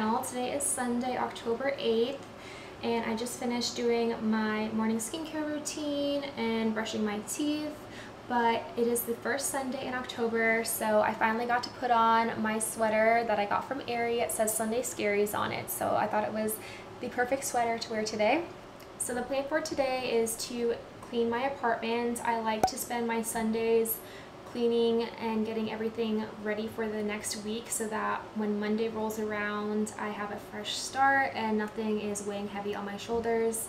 channel. Today is Sunday, October 8th and I just finished doing my morning skincare routine and brushing my teeth but it is the first Sunday in October so I finally got to put on my sweater that I got from Aerie. It says Sunday Scaries on it so I thought it was the perfect sweater to wear today. So the plan for today is to clean my apartment. I like to spend my Sundays cleaning and getting everything ready for the next week so that when Monday rolls around I have a fresh start and nothing is weighing heavy on my shoulders.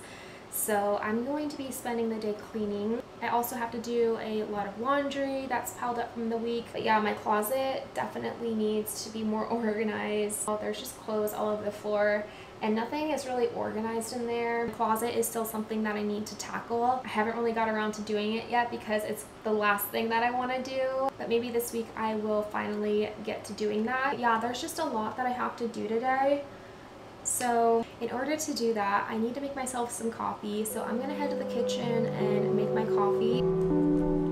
So I'm going to be spending the day cleaning. I also have to do a lot of laundry that's piled up from the week. But yeah, my closet definitely needs to be more organized. Oh, there's just clothes all over the floor and nothing is really organized in there. The closet is still something that I need to tackle. I haven't really got around to doing it yet because it's the last thing that I want to do, but maybe this week I will finally get to doing that. Yeah, there's just a lot that I have to do today. So in order to do that, I need to make myself some coffee. So I'm gonna head to the kitchen and make my coffee.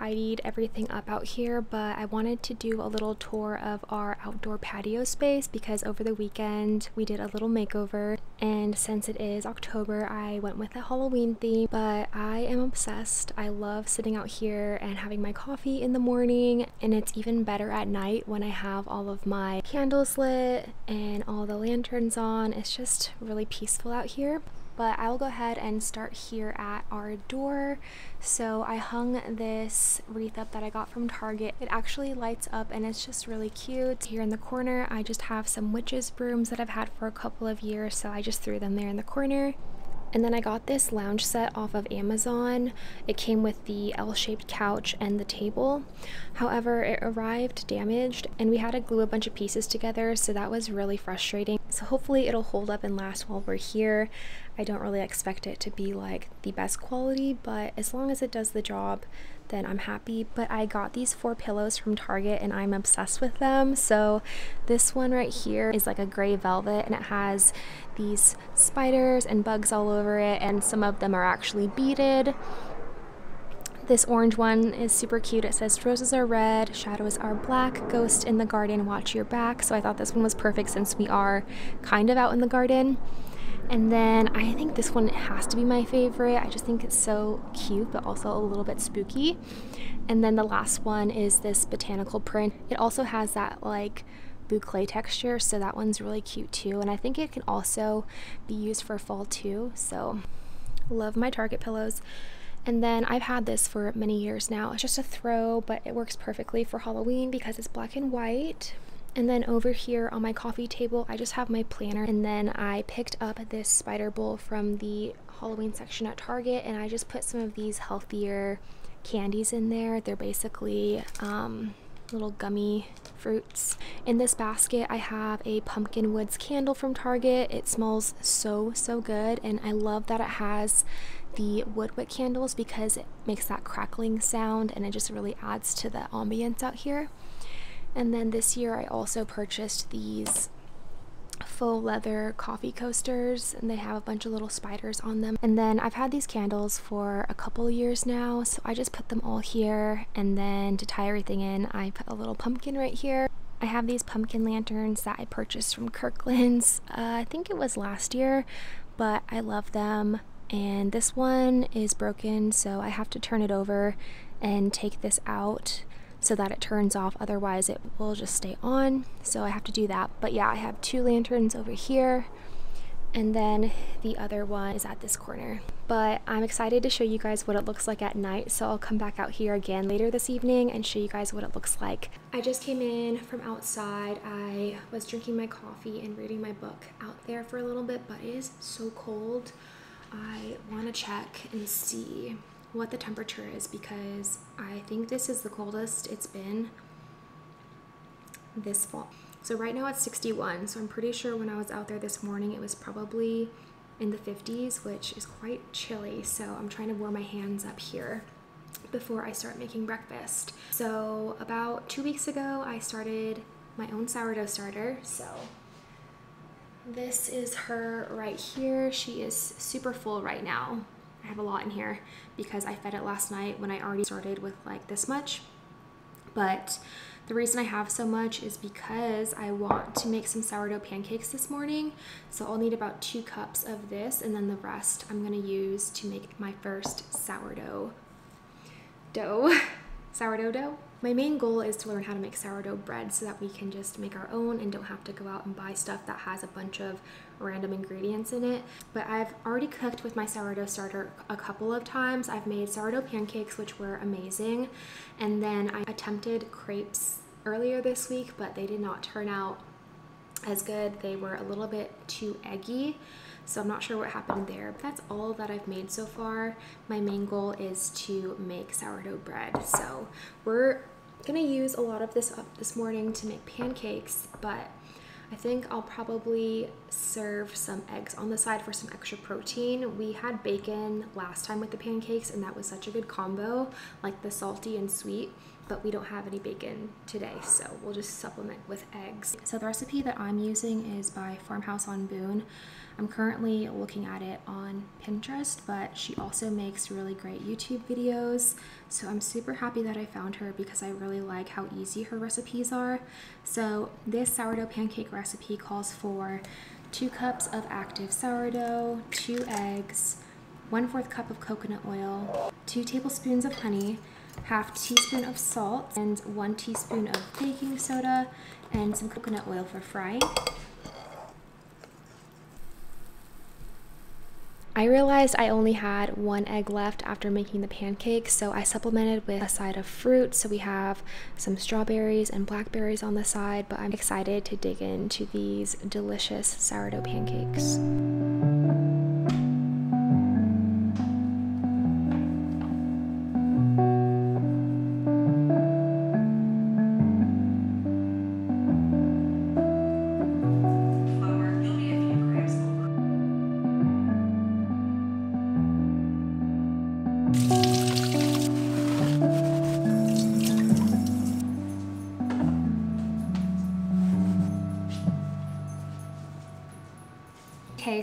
Tidied everything up out here, but I wanted to do a little tour of our outdoor patio space because over the weekend we did a little makeover. And since it is October, I went with a Halloween theme, but I am obsessed. I love sitting out here and having my coffee in the morning, and it's even better at night when I have all of my candles lit and all the lanterns on. It's just really peaceful out here but I'll go ahead and start here at our door. So I hung this wreath up that I got from Target. It actually lights up and it's just really cute. Here in the corner, I just have some witches brooms that I've had for a couple of years, so I just threw them there in the corner. And then I got this lounge set off of Amazon. It came with the L-shaped couch and the table. However, it arrived damaged and we had to glue a bunch of pieces together, so that was really frustrating. So hopefully it'll hold up and last while we're here. I don't really expect it to be like the best quality, but as long as it does the job, then I'm happy. But I got these four pillows from Target and I'm obsessed with them. So this one right here is like a gray velvet and it has these spiders and bugs all over it and some of them are actually beaded. This orange one is super cute. It says roses are red, shadows are black, ghost in the garden, watch your back. So I thought this one was perfect since we are kind of out in the garden. And then I think this one has to be my favorite. I just think it's so cute, but also a little bit spooky. And then the last one is this botanical print. It also has that like boucle texture, so that one's really cute too. And I think it can also be used for fall too. So love my Target pillows. And then I've had this for many years now. It's just a throw, but it works perfectly for Halloween because it's black and white. And then over here on my coffee table, I just have my planner. And then I picked up this spider bowl from the Halloween section at Target and I just put some of these healthier candies in there. They're basically um, little gummy fruits. In this basket, I have a pumpkin woods candle from Target. It smells so, so good. And I love that it has the wood wick candles because it makes that crackling sound and it just really adds to the ambience out here. And then this year I also purchased these faux leather coffee coasters and they have a bunch of little spiders on them. And then I've had these candles for a couple years now, so I just put them all here and then to tie everything in, I put a little pumpkin right here. I have these pumpkin lanterns that I purchased from Kirkland's. Uh, I think it was last year, but I love them. And this one is broken, so I have to turn it over and take this out so that it turns off otherwise it will just stay on. So I have to do that. But yeah I have two lanterns over here and then the other one is at this corner. But I'm excited to show you guys what it looks like at night so I'll come back out here again later this evening and show you guys what it looks like. I just came in from outside. I was drinking my coffee and reading my book out there for a little bit but it is so cold. I want to check and see what the temperature is because I think this is the coldest it's been this fall. So right now it's 61, so I'm pretty sure when I was out there this morning it was probably in the 50s, which is quite chilly. So I'm trying to warm my hands up here before I start making breakfast. So about two weeks ago, I started my own sourdough starter. So this is her right here. She is super full right now. I have a lot in here because I fed it last night when I already started with like this much. But the reason I have so much is because I want to make some sourdough pancakes this morning. So I'll need about two cups of this and then the rest I'm gonna use to make my first sourdough dough, sourdough dough. My main goal is to learn how to make sourdough bread so that we can just make our own and don't have to go out and buy stuff that has a bunch of random ingredients in it. But I've already cooked with my sourdough starter a couple of times. I've made sourdough pancakes, which were amazing. And then I attempted crepes earlier this week, but they did not turn out as good. They were a little bit too eggy. So I'm not sure what happened there, but that's all that I've made so far. My main goal is to make sourdough bread. So we're gonna use a lot of this up this morning to make pancakes, but I think I'll probably serve some eggs on the side for some extra protein. We had bacon last time with the pancakes and that was such a good combo, like the salty and sweet but we don't have any bacon today, so we'll just supplement with eggs. So the recipe that I'm using is by Farmhouse on Boone. I'm currently looking at it on Pinterest, but she also makes really great YouTube videos. So I'm super happy that I found her because I really like how easy her recipes are. So this sourdough pancake recipe calls for two cups of active sourdough, two eggs, one fourth cup of coconut oil, two tablespoons of honey, half teaspoon of salt, and one teaspoon of baking soda, and some coconut oil for frying. I realized I only had one egg left after making the pancakes, so I supplemented with a side of fruit. So we have some strawberries and blackberries on the side, but I'm excited to dig into these delicious sourdough pancakes.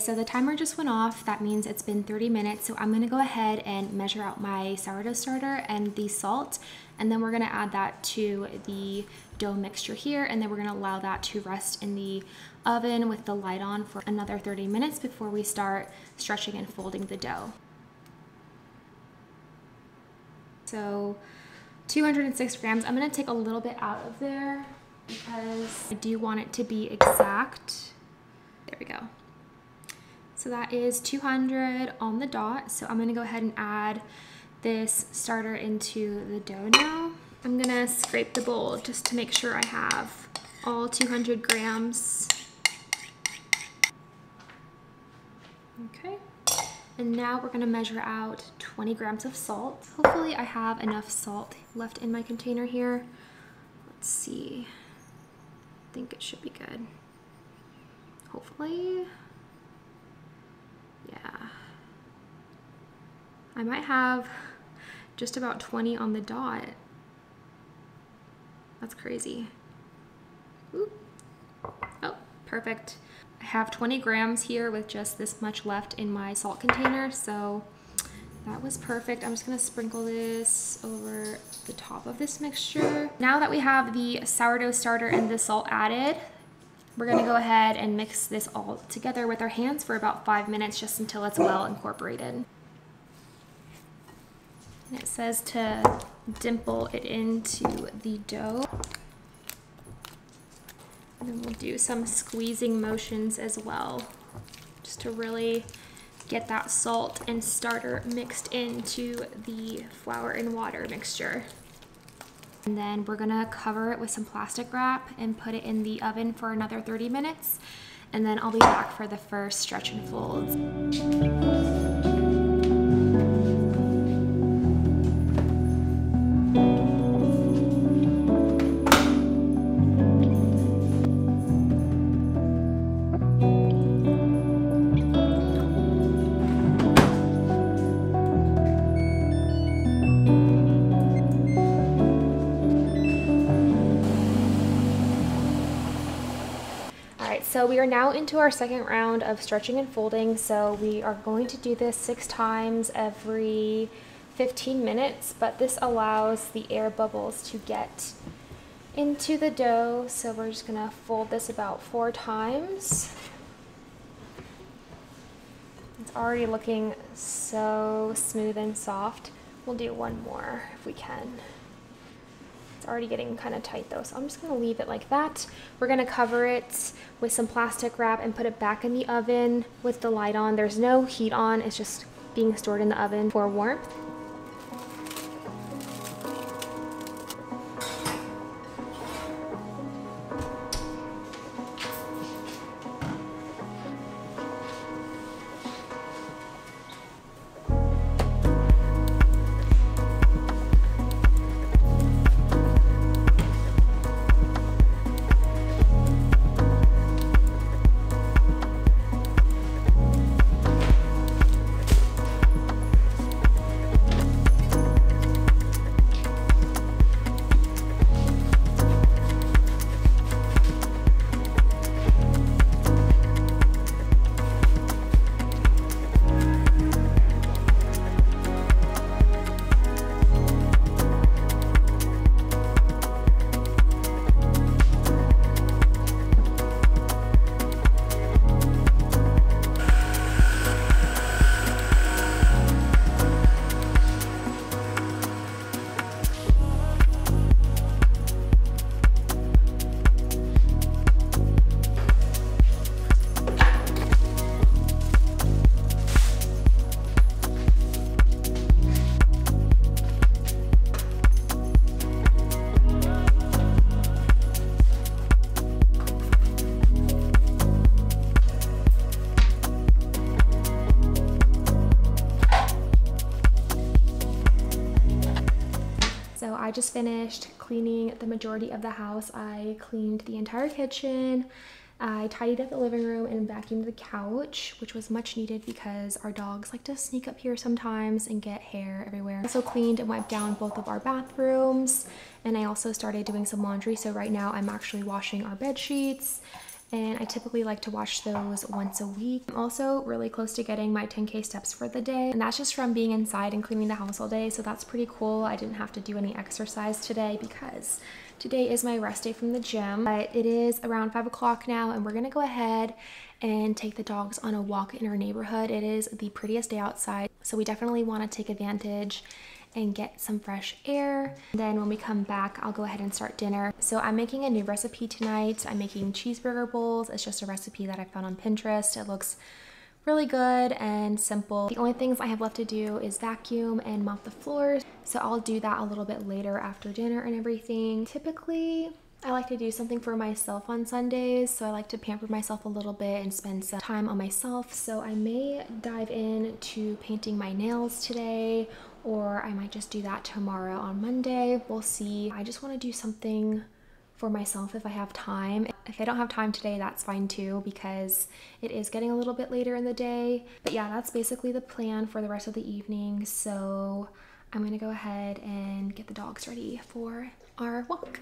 So the timer just went off. That means it's been 30 minutes. So I'm gonna go ahead and measure out my sourdough starter and the salt, and then we're gonna add that to the dough mixture here, and then we're gonna allow that to rest in the oven with the light on for another 30 minutes before we start stretching and folding the dough. So 206 grams. I'm gonna take a little bit out of there because I do want it to be exact. There we go. So that is 200 on the dot. So I'm gonna go ahead and add this starter into the dough now. I'm gonna scrape the bowl just to make sure I have all 200 grams. Okay. And now we're gonna measure out 20 grams of salt. Hopefully I have enough salt left in my container here. Let's see. I think it should be good. Hopefully. I might have just about 20 on the dot. That's crazy. Oh, perfect. I have 20 grams here with just this much left in my salt container, so that was perfect. I'm just gonna sprinkle this over the top of this mixture. Now that we have the sourdough starter and the salt added, we're gonna go ahead and mix this all together with our hands for about five minutes just until it's well incorporated. And it says to dimple it into the dough. And then we'll do some squeezing motions as well, just to really get that salt and starter mixed into the flour and water mixture. And then we're gonna cover it with some plastic wrap and put it in the oven for another 30 minutes. And then I'll be back for the first stretch and folds. So we are now into our second round of stretching and folding. So we are going to do this six times every 15 minutes, but this allows the air bubbles to get into the dough. So we're just gonna fold this about four times. It's already looking so smooth and soft. We'll do one more if we can already getting kind of tight though, so I'm just gonna leave it like that. We're gonna cover it with some plastic wrap and put it back in the oven with the light on. There's no heat on, it's just being stored in the oven for warmth. Finished cleaning the majority of the house. I cleaned the entire kitchen. I tidied up the living room and vacuumed the couch, which was much needed because our dogs like to sneak up here sometimes and get hair everywhere. I also cleaned and wiped down both of our bathrooms and I also started doing some laundry. So right now I'm actually washing our bed sheets and I typically like to watch those once a week. I'm also really close to getting my 10k steps for the day and that's just from being inside and cleaning the house all day so that's pretty cool. I didn't have to do any exercise today because today is my rest day from the gym but it is around 5 o'clock now and we're gonna go ahead and take the dogs on a walk in our neighborhood. It is the prettiest day outside so we definitely want to take advantage and get some fresh air. Then when we come back, I'll go ahead and start dinner. So I'm making a new recipe tonight. I'm making cheeseburger bowls. It's just a recipe that I found on Pinterest. It looks really good and simple. The only things I have left to do is vacuum and mop the floors. So I'll do that a little bit later after dinner and everything. Typically, I like to do something for myself on Sundays, so I like to pamper myself a little bit and spend some time on myself. So I may dive in to painting my nails today or I might just do that tomorrow on Monday. We'll see. I just want to do something for myself if I have time. If I don't have time today, that's fine too because it is getting a little bit later in the day. But yeah, that's basically the plan for the rest of the evening. So I'm gonna go ahead and get the dogs ready for our walk.